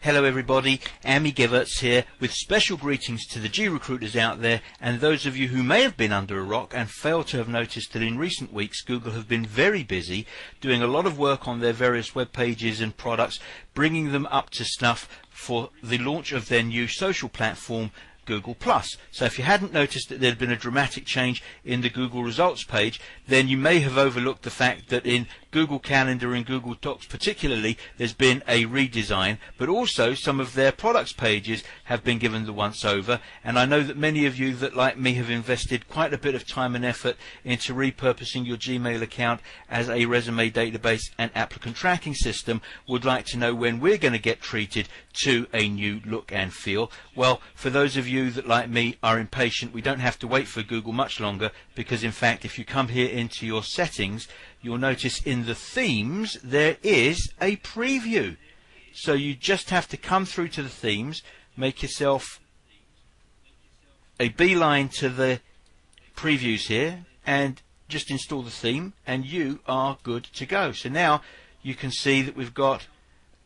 Hello everybody, Amy Giverts here with special greetings to the G recruiters out there and those of you who may have been under a rock and failed to have noticed that in recent weeks Google have been very busy doing a lot of work on their various web pages and products, bringing them up to snuff for the launch of their new social platform Google+. So if you hadn't noticed that there had been a dramatic change in the Google results page, then you may have overlooked the fact that in Google Calendar and Google Docs particularly, there's been a redesign, but also some of their products pages have been given the once over. And I know that many of you that like me have invested quite a bit of time and effort into repurposing your Gmail account as a resume database and applicant tracking system would like to know when we're going to get treated to a new look and feel. Well, for those of you that like me are impatient, we don't have to wait for Google much longer because in fact if you come here into your settings you'll notice in the themes there is a preview. So you just have to come through to the themes, make yourself a beeline to the previews here and just install the theme and you are good to go. So now you can see that we've got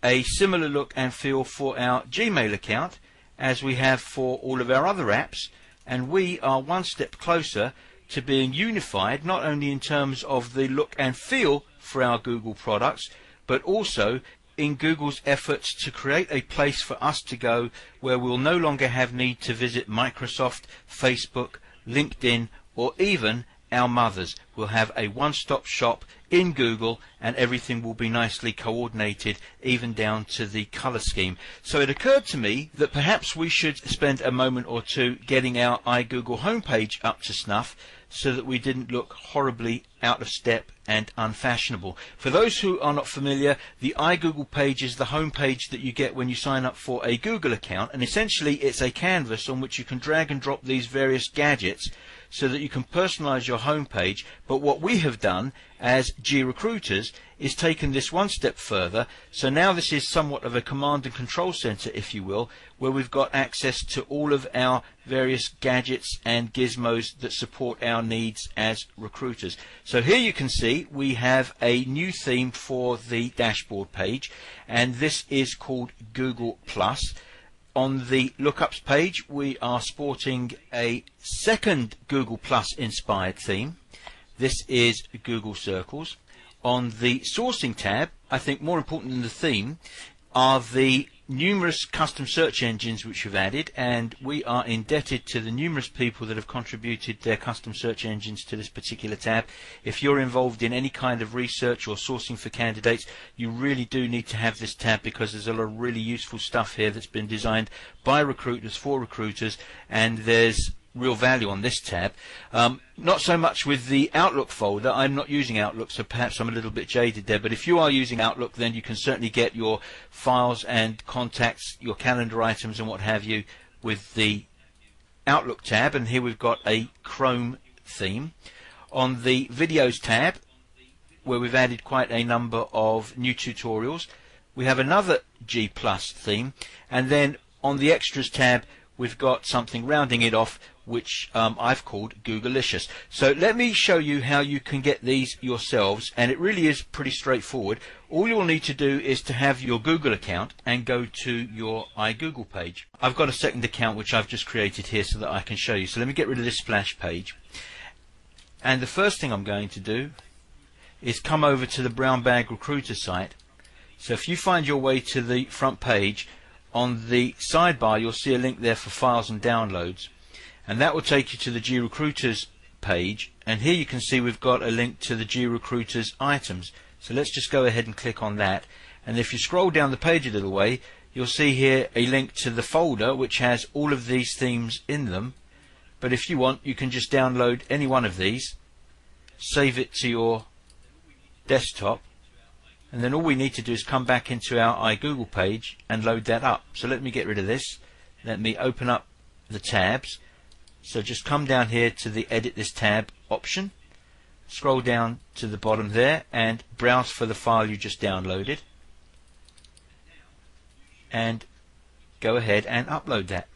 a similar look and feel for our Gmail account as we have for all of our other apps and we are one step closer to being unified, not only in terms of the look and feel for our Google products, but also in Google's efforts to create a place for us to go where we'll no longer have need to visit Microsoft, Facebook, LinkedIn, or even our mothers. We'll have a one-stop shop in Google and everything will be nicely coordinated even down to the color scheme. So it occurred to me that perhaps we should spend a moment or two getting our iGoogle homepage up to snuff so that we didn't look horribly out of step and unfashionable. For those who are not familiar, the iGoogle page is the homepage that you get when you sign up for a Google account and essentially it's a canvas on which you can drag and drop these various gadgets so that you can personalize your homepage. But what we have done as G recruiters is taken this one step further. So now this is somewhat of a command and control center, if you will, where we've got access to all of our various gadgets and gizmos that support our needs as recruiters. So here you can see we have a new theme for the dashboard page, and this is called Google Plus. On the lookups page, we are sporting a second Google Plus inspired theme. This is Google Circles. On the sourcing tab, I think more important than the theme are the numerous custom search engines which we've added and we are indebted to the numerous people that have contributed their custom search engines to this particular tab. If you're involved in any kind of research or sourcing for candidates you really do need to have this tab because there's a lot of really useful stuff here that's been designed by recruiters for recruiters and there's real value on this tab. Um, not so much with the Outlook folder. I'm not using Outlook, so perhaps I'm a little bit jaded there. But if you are using Outlook, then you can certainly get your files and contacts, your calendar items, and what have you with the Outlook tab. And here we've got a Chrome theme. On the Videos tab, where we've added quite a number of new tutorials, we have another G Plus theme. And then on the Extras tab, we've got something rounding it off which um, I've called Googleicious. So let me show you how you can get these yourselves, and it really is pretty straightforward. All you'll need to do is to have your Google account and go to your iGoogle page. I've got a second account which I've just created here so that I can show you. So let me get rid of this splash page. And the first thing I'm going to do is come over to the Brown Bag Recruiter site. So if you find your way to the front page, on the sidebar you'll see a link there for files and downloads and that will take you to the G Recruiters page. And here you can see we've got a link to the G Recruiters items. So let's just go ahead and click on that. And if you scroll down the page a little way you'll see here a link to the folder which has all of these themes in them. But if you want you can just download any one of these save it to your desktop. And then all we need to do is come back into our iGoogle page and load that up. So let me get rid of this. Let me open up the tabs so just come down here to the edit this tab option, scroll down to the bottom there and browse for the file you just downloaded and go ahead and upload that.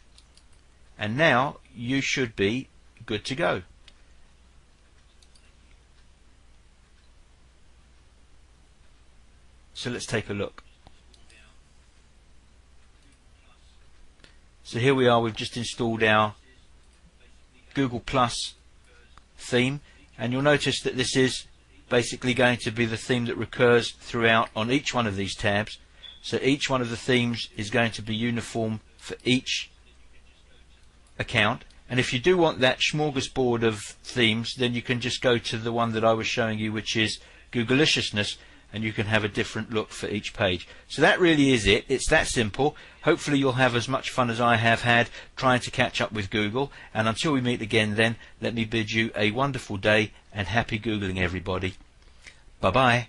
And now you should be good to go. So let's take a look. So here we are, we've just installed our Google Plus theme and you'll notice that this is basically going to be the theme that recurs throughout on each one of these tabs. So each one of the themes is going to be uniform for each account and if you do want that smorgasbord of themes then you can just go to the one that I was showing you which is Googleiciousness and you can have a different look for each page. So that really is it. It's that simple. Hopefully you'll have as much fun as I have had trying to catch up with Google. And until we meet again then, let me bid you a wonderful day and happy Googling everybody. Bye bye.